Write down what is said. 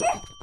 Woof.